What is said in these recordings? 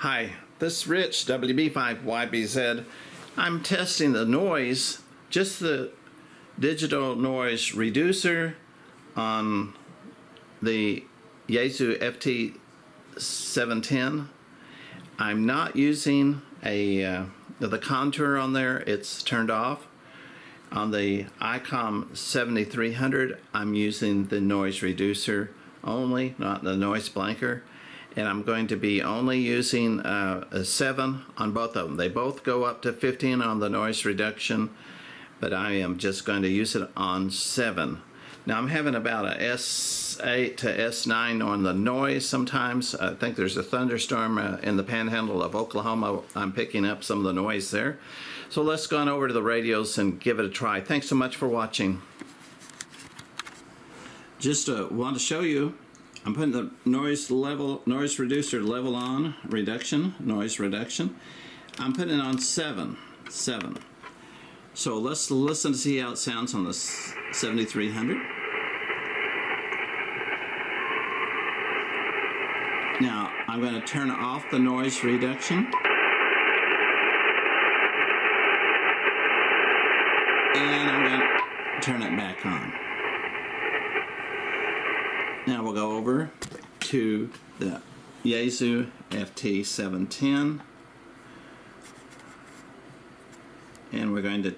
Hi, this is Rich, WB5YBZ. I'm testing the noise, just the digital noise reducer on the Yaesu FT710. I'm not using a uh, the contour on there, it's turned off. On the ICOM 7300, I'm using the noise reducer only, not the noise blanker. And I'm going to be only using uh, a 7 on both of them. They both go up to 15 on the noise reduction, but I am just going to use it on 7. Now I'm having about a S8 to S9 on the noise sometimes. I think there's a thunderstorm uh, in the panhandle of Oklahoma. I'm picking up some of the noise there. So let's go on over to the radios and give it a try. Thanks so much for watching. Just uh, want to show you, I'm putting the noise level, noise reducer level on, reduction, noise reduction. I'm putting it on 7, 7. So let's listen to see how it sounds on the 7300. Now I'm going to turn off the noise reduction. And I'm going to turn it back on. Now we'll go over to the Yaesu FT710 and we're going to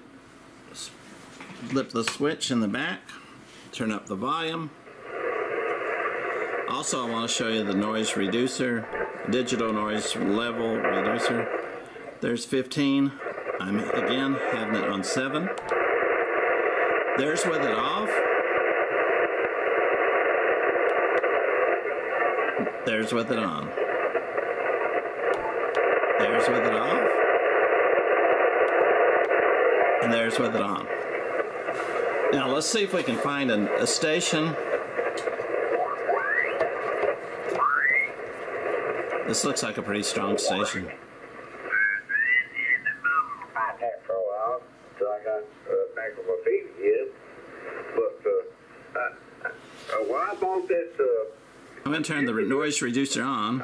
flip the switch in the back turn up the volume. Also I want to show you the noise reducer digital noise level reducer. There's 15 I'm again having it on 7 there's with it off there's with it on there's with it off and there's with it on. Now let's see if we can find an, a station. This looks like a pretty strong station. I'm going to turn the noise reducer on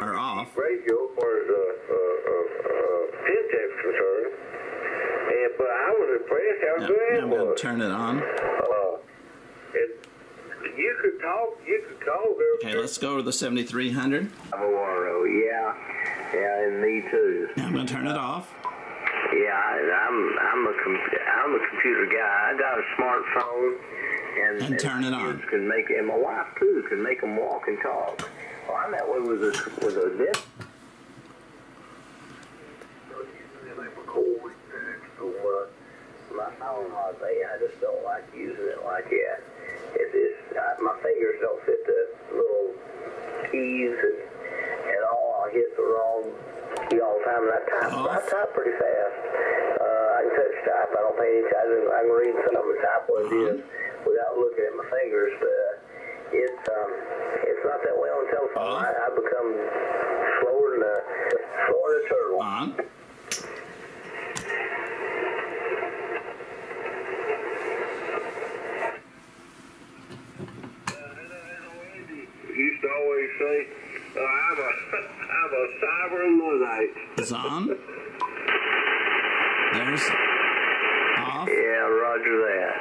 or off. Radio for the uh, uh, uh, Pentax concerned. And, but I was impressed how Yep, good it I'm going to turn it on. Uh, you could talk, you could call. Okay, let's go to the 7300. Oh, yeah, yeah, and me too. Now I'm going to turn it off. Yeah, I- I'm I'm a com- I'm a computer guy. I got a smartphone, and, And turn it on. Can make and my wife too can make them walk and talk. Well, I'm that way with a with a uh, my phone, I just don't like using it like that. It is, my fingers don't fit the little keys and, and all. I hit the wrong key all the time, and I type, I type pretty fast. I can touch type. I don't pay any attention. I can read some and type what it is without looking at my fingers, but uh, it's um, it's not that way on the telephone. Off. I, I become slower than a slower than a turtle. On. used to always say, uh, I'm a I'm a cyber Luddite. It's on. There's off. Yeah, roger that.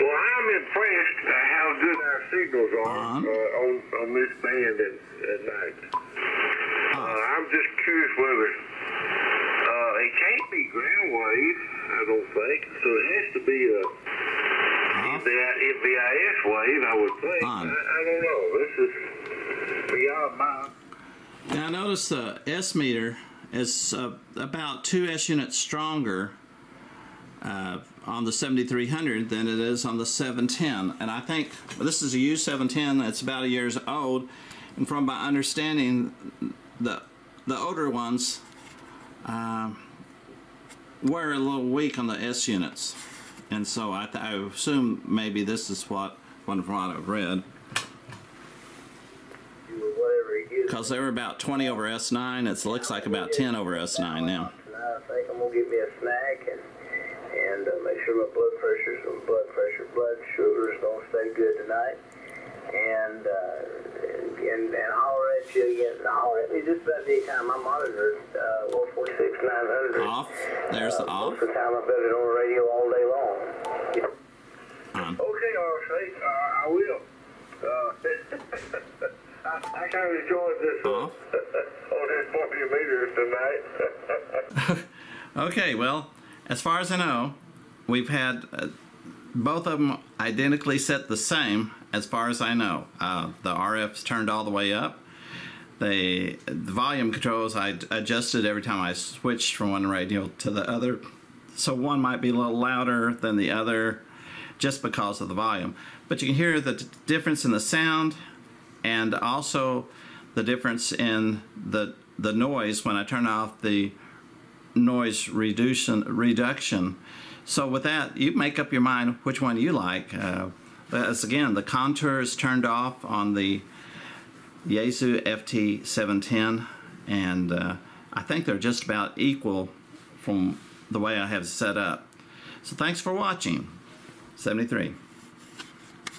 Well, I'm impressed at how good our signals are On. uh, on on this band at, at night. Uh, I'm just curious whether uh, it can't be ground wave. I don't think so. It has to be a Off. NVIS wave. I would think. On. I, I don't know. This is beyond my. Now notice the S meter is uh, about two S units stronger uh, on the 7300 than it is on the 710 and I think this is a U710 that's about a years old. And from my understanding the the older ones um, were a little weak on the S units. And so I, I assume maybe this is what one from what I've read because they were about 20 over S9 it looks like about 10 over S9 now I think I'm gonna get me a snack and and uh, make sure my blood pressure's my blood pressure, blood sugar's gonna stay good tonight. And uh, and, and holler at you again. And holler at me just about any time my monitor's uh, 146 900. Off. There's the uh, off. Most of the time I've got it on the radio all day long. On. Okay, RC, uh, I will. Uh, I, kind of enjoyed this on this 40 meters tonight. Okay, well, as far as I know, we've had uh, both of them identically set the same, as far as I know. Uh, the RF's turned all the way up. The, the volume controls I adjusted every time I switched from one radio to the other. So one might be a little louder than the other just because of the volume. But you can hear the difference in the sound and also the difference in the, the noise when I turn off the noise reduction reduction. So with that, you make up your mind which one you like. Uh, as again, the contour is turned off on the Yaesu FT710, and uh, I think they're just about equal from the way I have set up. So thanks for watching. 73.